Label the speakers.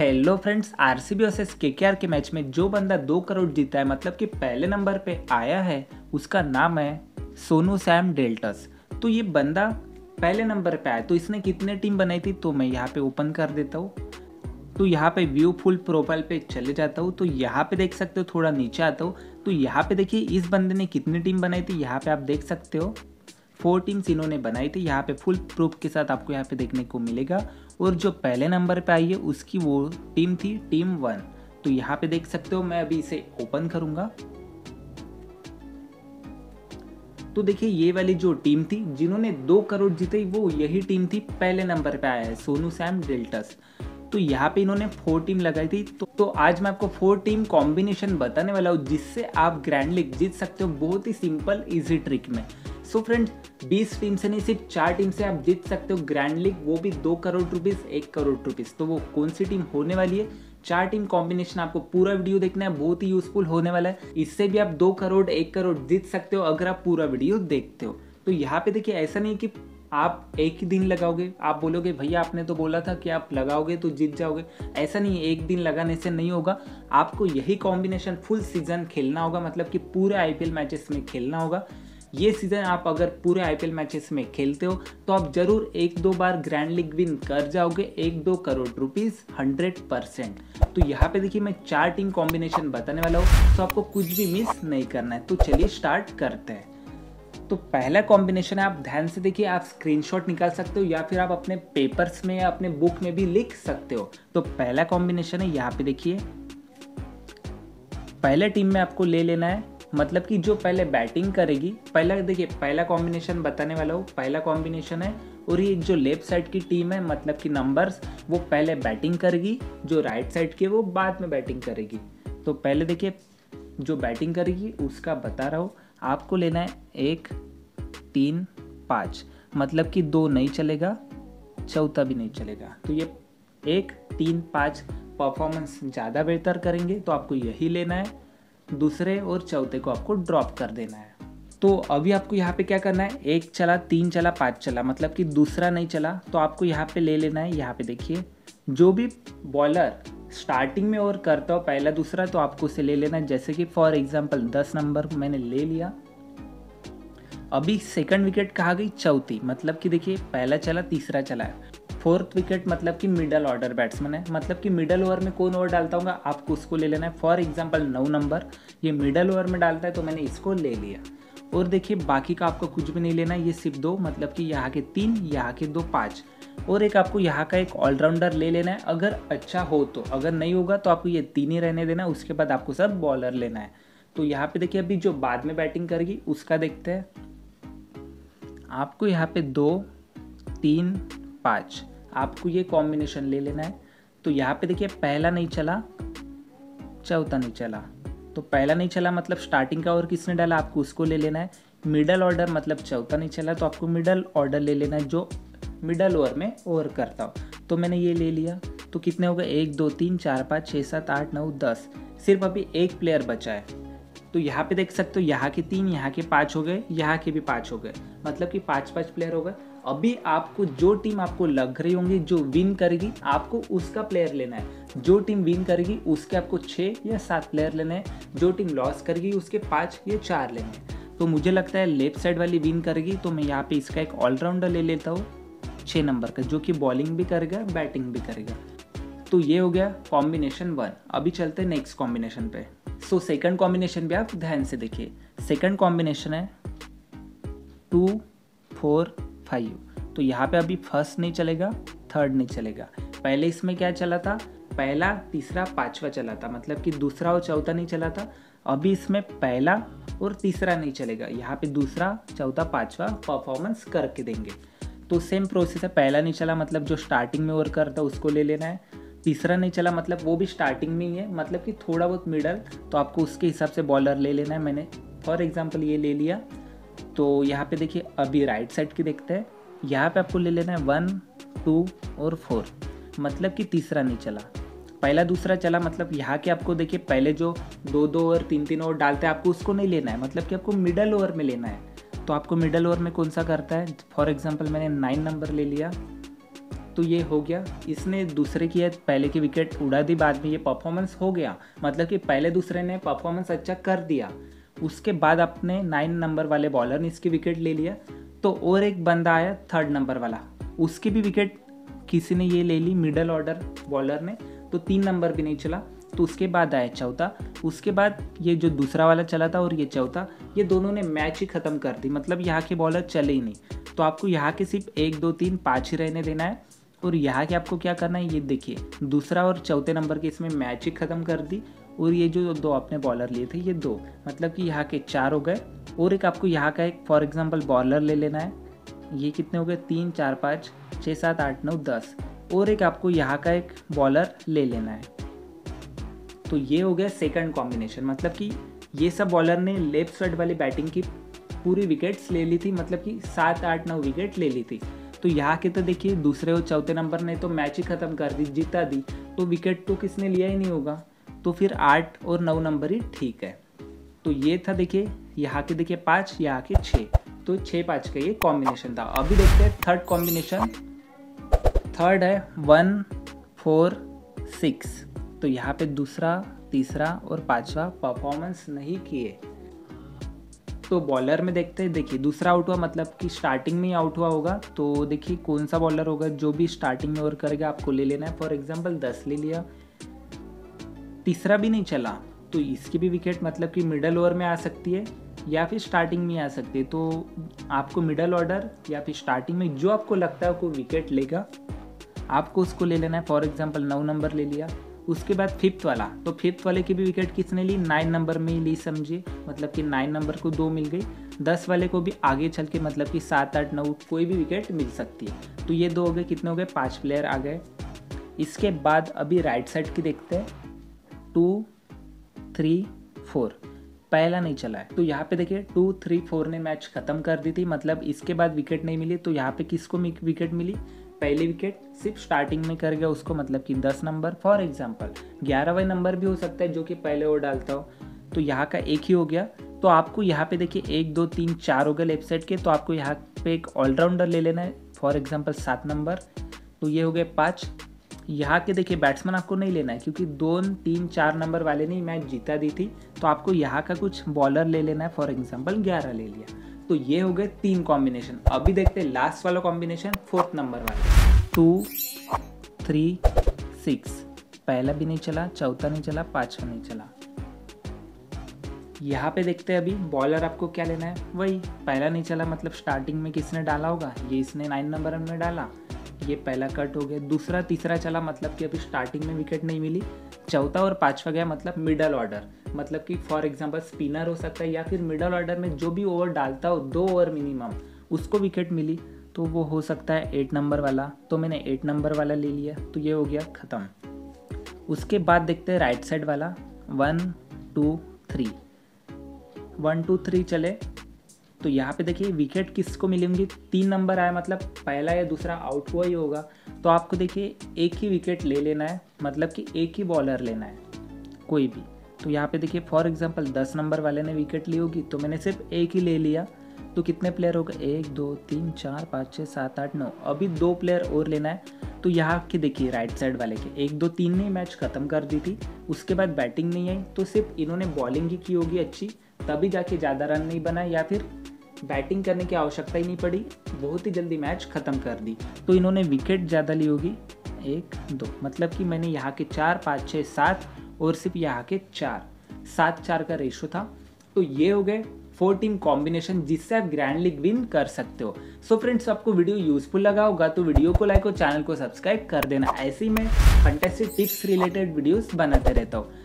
Speaker 1: Hello friends R RCB versus KKR के match में जो बंदा दो करोड़ जीता है मतलब कि पहले नंबर पे आया है, उसका नाम है सोनू सैम डेल्टस। तो ये बंदा पहले नंबर पे आया तो इसने कितने टीम बनाई थी तो मैं यहाँ पे ओपन कर देता हूँ। तो यहाँ पे व्यू फुल प्रोफ़ाइल पे चले जाता हूँ तो यहाँ पे देख सकते हो, थोड़ा नीचे आता हूँ। तो यहाँ पे देखिए, इस बंदे ने कितनी टीम बनाई थी, यहाँ पे आप देख सकते हो। फोर टीम्स इन्होंने बनाई थी, यहाँ पे फुल प्रूफ के साथ आपको यहाँ पे देखने को मिलेगा। और जो पहले नंबर पे आई है उसकी वो टीम थी टीम वन तो यहाँ पे देख सकते हो मैं अभी इसे ओपन करूँगा। तो देखिए ये वाली जो टीम थी जिन्होंने दो करोड़ जीते वो यही टीम थी पहले नंबर पे आया है सोनू सैम डेल्टस। तो यहाँ पे इन्होंने फोर टीम लगाई थी। तो, तो आज मैं आपको फोर टीम कॉम्बिनेशन बताने वाला हूँ जिससे आप ग्रैंड लीग जीत सकते हो बहुत ही सिंपल इजी ट्रिक में। सो फ्रेंड्स 20 टीम से नहीं, सिर्फ़ चार टीम से आप जीत सकते हो ग्रैंड लीग वो भी दो करोड़ रुपीस, एक करोड़ रुपीस। तो वो कौन सी टीम होने वाली है? चार टीम कॉम्बिनेशन आपको पूरा वीडियो देखना है, बहुत ही यूजफुल होने वाला है। इससे भी आप दो करोड़, एक करोड़ जीत सकते हो अगर आप पूरा वीडियो देखते हो। तो यहाँ पे देखिए, ऐसा नहीं कि आप एक ही दिन लगाओगे। आप बोलोगे, भैया, आपने तो बोला था कि आप लगाओगे तो जीत जाओगे। ऐसा नहीं एक दिन लगाने से नहीं होगा। आपको यही कॉम्बिनेशन फुल सीज़न खेलना होगा मतलब कि पूरे आईपीएल मैचेस में खेलना होगा। ये सीज़न आप अगर पूरे आईपीएल मैचेस में खेलते हो तो आप ज़रूर एक दो बार ग्रैंड लीग विन कर जाओगे, एक दो करोड़ रुपीज़ हंड्रेड परसेंट तो यहाँ पे देखिए मैं चार टीम कॉम्बिनेशन बताने वाला हूँ तो आपको कुछ भी मिस नहीं करना है। तो चलिए स्टार्ट करते हैं। तो पहला कॉम्बिनेशन है, आप ध्यान से देखिए, आप स्क्रीनशॉट निकाल सकते हो या फिर आप अपने पेपर्स में या अपने बुक में भी लिख सकते हो। तो पहला कॉम्बिनेशन है, यहाँ पे देखिए। पहले टीम में आपको ले लेना है। मतलब कि जो पहले बैटिंग करेगी, पहला देखिए, पहला कॉम्बिनेशन बताने वाला हूँ, पहला कॉम्बिनेशन है और ये जो लेफ़्ट साइड की टीम है मतलब कि नंबर्स वो पहले बैटिंग करेगी, जो राइट साइड की वो बाद में बैटिंग करेगी। तो पहले देखिए, जो बैटिंग करेगी, उसका बता रहा हूँ, आपको लेना है एक, तीन, पाँच। मतलब कि दो नहीं चलेगा, चौथा भी नहीं चलेगा। तो ये एक, तीन, पाँच परफॉर्मेंस ज़्यादा बेहतर करेंगे तो आपको यही लेना है। दूसरे और चौथे को आपको ड्रॉप कर देना है। तो अभी आपको यहाँ पे क्या करना है? एक चला, तीन चला, पाँच चला मतलब कि दूसरा नहीं चला तो आपको यहाँ पे ले लेना है, यहाँ पे देखिए। जो भी बॉलर स्टार्टिंग में और करता हो, पहला दूसरा तो आपको उसे ले लेना है। जैसे कि फॉर एग्ज़ाम्पल दस नंबर मैंने ले लिया। अभी सेकंड विकेट कहा गई, चौथी। मतलब कि देखिए, पहला चला, तीसरा चला है। फोर्थ विकेट मतलब कि मिडल ऑर्डर बैट्समैन है। मतलब कि मिडल ओवर में कौन ओवर डालता हूँ आपको उसको ले लेना है। फॉर एग्ज़ाम्पल नौ नंबर। ये मिडल ओवर में डालता है तो मैंने इसको ले लिया। और देखिए, बाकी का आपको कुछ भी नहीं लेना। ये सिर्फ़ दो मतलब कि यहाँ के तीन, यहाँ के दो पाँच। और एक आपको यहाँ का एक ऑलराउंडर ले लेना है। अगर अच्छा हो तो। अगर नहीं होगा तो आपको ये तीन ही रहने देना है। उसके बाद आपको सब बॉलर लेना है। तो यहाँ पे देखिए, अभी जो बाद में बैटिंग करेगी, उसका देखते हैं। आपको यहाँ पे दो, तीन, पाँच। आपको ये कॉम्बिनेशन ले लेना है। तो यहाँ पे देखिए, पहला नहीं चला, चौथा नहीं चला। तो पहला नहीं चला मतलब स्टार्टिंग का और किसने डाला? आपको उसको ले लेना है। मिडल ऑर्डर मतलब चौथा नहीं चला तो आपको मिडल ऑर्डर ले लेना है जो मिडल ओवर में ओवर करता हो। तो मैंने ये ले लिया। तो कितने हो गए? एक, दो, तीन, चार, पाँच छः सात, आठ, नौ, दस। सिर्फ़ अभी एक प्लेयर बचा है। तो यहाँ पे देख सकते हो, यहाँ के तीन, यहाँ के पाँच हो गए, यहाँ के भी पाँच हो गए। मतलब कि पाँच पाँच प्लेयर हो गए। अभी आपको जो टीम आपको लग रही होंगी, जो विन करेगी, आपको उसका प्लेयर लेना है। जो टीम विन करेगी, उसके आपको छः या सात प्लेयर लेने हैं। जो टीम लॉस करेगी, उसके पाँच या चार लेने हैं। तो मुझे लगता है लेफ़्ट साइड वाली विन करेगी तो मैं यहाँ पे इसका एक ऑलराउंडर ले लेता हूँ छः नंबर का, जो कि बॉलिंग भी करेगा बैटिंग भी करेगा। तो ये हो गया कॉम्बिनेशन वन अभी चलते नेक्स्ट कॉम्बिनेशन पे। सो सेकंड कॉम्बिनेशन भी आप ध्यान से देखिए। सेकंड कॉम्बिनेशन है टू फोर फाइव तो यहाँ पे अभी फ़र्स्ट नहीं चलेगा, थर्ड नहीं चलेगा। पहले इसमें क्या चला था? पहला, तीसरा, पांचवा चला था। मतलब कि दूसरा और चौथा नहीं चला था। अभी इसमें पहला और तीसरा नहीं चलेगा। यहाँ पे दूसरा, चौथा, पांचवा परफॉर्मेंस करके देंगे। तो सेम प्रोसेस है। पहला नहीं चला मतलब जो स्टार्टिंग में वर्क करता उसको ले लेना है। तीसरा नहीं चला मतलब वो भी स्टार्टिंग में ही है। मतलब कि थोड़ा बहुत मिडल तो आपको उसके हिसाब से बॉलर ले लेना है मैंने। फॉर एग्ज़ाम्पल ये ले लिया। तो यहाँ पे देखिए, अभी राइट साइड की देखते हैं। यहाँ पे आपको ले लेना है वन टू और फोर मतलब कि तीसरा नहीं चला। पहला दूसरा चला मतलब यहाँ के आपको देखिए, पहले जो दो दो ओवर तीन तीन ओवर डालते हैं, आपको उसको नहीं लेना है। मतलब कि आपको मिडल ओवर में लेना है। तो आपको मिडल ओवर में कौन सा करता है? फॉर एग्ज़ाम्पल मैंने नाइन नंबर ले लिया। तो ये हो गया। इसने दूसरे की, पहले की विकेट उड़ा दी, बाद में ये परफॉर्मेंस हो गया। मतलब कि पहले दूसरे ने परफॉर्मेंस अच्छा कर दिया। उसके बाद अपने नाइन नंबर वाले बॉलर ने इसकी विकेट ले लिया। तो और एक बंदा आया थर्ड नंबर वाला। उसकी भी विकेट किसी ने ये ले ली मिडल ऑर्डर बॉलर ने। तो तीन नंबर भी नहीं चला। तो उसके बाद आया चौथा। उसके बाद ये जो दूसरा वाला चला था और ये चौथा, ये दोनों ने मैच ही ख़त्म कर दी। मतलब यहाँ के बॉलर चले ही नहीं। तो आपको यहाँ के सिर्फ़ एक, दो, तीन, पाँच ही रहने देना है। और यहाँ के आपको क्या करना है, ये देखिए, दूसरा और चौथे नंबर के इसमें मैच ही ख़त्म कर दी। और ये जो दो आपने बॉलर लिए थे, ये दो मतलब कि यहाँ के चार हो गए। और एक आपको यहाँ का एक फॉर एग्जांपल बॉलर ले लेना है। ये कितने हो गए? तीन, चार, पाँच, छः, सात, आठ, नौ, दस। और एक आपको यहाँ का एक बॉलर ले लेना है। तो ये हो गया सेकंड कॉम्बिनेशन मतलब कि ये सब बॉलर ने लेफ़्ट साइड वाली बैटिंग की पूरी विकेट्स ले ली थी मतलब कि सात, आठ, नौ विकेट ले ली थी। तो यहाँ के तो देखिए, दूसरे और चौथे नंबर ने तो मैच ही ख़त्म कर दी, जीता दी। तो विकेट तो किसने लिया ही नहीं होगा? तो फिर आठ और नौ नंबर ही ठीक है। तो ये था देखिए, यहाँ के देखिए पाँच, यहाँ के छः। तो छः पाँच का ये कॉम्बिनेशन था। अभी देखते हैं थर्ड कॉम्बिनेशन थर्ड है वन फोर सिक्स तो यहाँ पे दूसरा, तीसरा और पांचवा परफॉर्मेंस नहीं किए। तो बॉलर में देखते हैं। देखिए, दूसरा आउट हुआ मतलब कि स्टार्टिंग में ही आउट हुआ होगा। तो देखिए, कौन सा बॉलर होगा जो भी स्टार्टिंग में ओवर करेगा, आपको ले लेना है। फॉर एग्ज़ाम्पल दस ले लिया। तीसरा भी नहीं चला तो इसकी भी विकेट मतलब कि मिडल ओवर में आ सकती है या फिर स्टार्टिंग में आ सकती है। तो आपको मिडल ऑर्डर या फिर स्टार्टिंग में जो आपको लगता है वो विकेट लेगा। आपको उसको ले लेना है। फॉर एग्ज़ाम्पल नौ नंबर ले लिया। उसके बाद फिफ्थ वाला। तो फिफ्थ वाले की भी विकेट किसने ली? नाइन नंबर में ली समझिए। मतलब कि नाइन नंबर को दो मिल गई। दस वाले को भी आगे चल के मतलब कि सात, आठ, नौ कोई भी विकेट मिल सकती है। तो ये दो हो गए। कितने हो गए? पाँच प्लेयर आ गए। इसके बाद अभी राइट साइड की देखते हैं। टू थ्री फोर पहला नहीं चला है। तो यहाँ पे देखिए टू थ्री फोर ने मैच खत्म कर दी थी। मतलब इसके बाद विकेट नहीं मिली। तो यहाँ पे किसको विकेट मिली? पहली विकेट सिर्फ़ स्टार्टिंग में कर गया, उसको मतलब कि दस नंबर फॉर एग्ज़ाम्पल ग्यारहवें नंबर भी हो सकता है जो कि पहले वो डालता हो। तो यहाँ का एक ही हो गया। तो आपको यहाँ पे देखिए, एक, दो, तीन, चार हो गए लेफ़्ट साइड के तो आपको यहाँ पे एक ऑलराउंडर ले लेना है। फॉर एग्ज़ाम्पल सात नंबर तो ये हो गए पाँच। यहाँ के देखिए बैट्समैन आपको नहीं लेना है, क्योंकि दो, तीन, चार नंबर वाले ने मैच जीता दी थी। तो आपको यहाँ का कुछ बॉलर ले लेना है फॉर एग्ज़ाम्पल ग्यारह ले लिया। तो ये हो गए तीन कॉम्बिनेशन अभी देखते हैं लास्ट वाला कॉम्बिनेशन फोर्थ नंबर वाला। टू थ्री सिक्स पहला भी नहीं चला, चौथा नहीं चला, पांचवा नहीं चला। यहाँ पे देखते हैं अभी बॉलर आपको क्या लेना है? वही, पहला नहीं चला मतलब स्टार्टिंग में किसने डाला होगा? ये इसने नाइन नंबर में डाला। ये पहला कट हो गया। दूसरा, तीसरा चला मतलब कि अभी स्टार्टिंग में विकेट नहीं मिली। चौथा और पांचवा गया मतलब मिडल ऑर्डर मतलब कि फॉर एग्जांपल स्पिनर हो सकता है या फिर मिडल ऑर्डर में जो भी ओवर डालता हो, दो ओवर मिनिमम उसको विकेट मिली। तो वो हो सकता है एट नंबर वाला। तो मैंने एट नंबर वाला ले लिया। तो ये हो गया ख़त्म। उसके बाद देखते हैं राइट साइड वाला। One two three one two three चले। तो यहाँ पे देखिए विकेट किसको मिलेंगी? तीन नंबर आया मतलब पहला या दूसरा आउट हुआ ही होगा। तो आपको देखिए, एक ही विकेट ले लेना है मतलब कि एक ही बॉलर लेना है, कोई भी। तो यहाँ पे देखिए फॉर एग्जांपल दस नंबर वाले ने विकेट ली होगी तो मैंने सिर्फ़ एक ही ले लिया। तो कितने प्लेयर हो गए? एक, दो, तीन, चार, पाँच छः सात, आठ, नौ। अभी दो प्लेयर और लेना है। तो यहाँ के देखिए राइट साइड वाले के। एक, दो, तीन ने मैच ख़त्म कर दी थी, उसके बाद बैटिंग नहीं आई। तो सिर्फ़ इन्होंने बॉलिंग ही की होगी अच्छी, तभी जाके ज़्यादा रन नहीं बनाए या फिर बैटिंग करने की आवश्यकता ही नहीं पड़ी। बहुत ही जल्दी मैच ख़त्म कर दी। तो इन्होंने विकेट ज़्यादा ली होगी। एक, दो। मतलब कि मैंने यहाँ के चार, पाँच छः सात और सिर्फ़ यहाँ के चार। सात, चार का रेशो था। तो ये हो गए फोर टीम कॉम्बिनेशन जिससे आप ग्रैंड लीग विन कर सकते हो। सो फ्रेंड्स आपको वीडियो यूजफुल लगा होगा तो वीडियो को लाइक और चैनल को सब्सक्राइब कर देना। ऐसे ही मैं फंटेस्टिक टिप्स रिलेटेड वीडियोस बनाते रहता हूँ।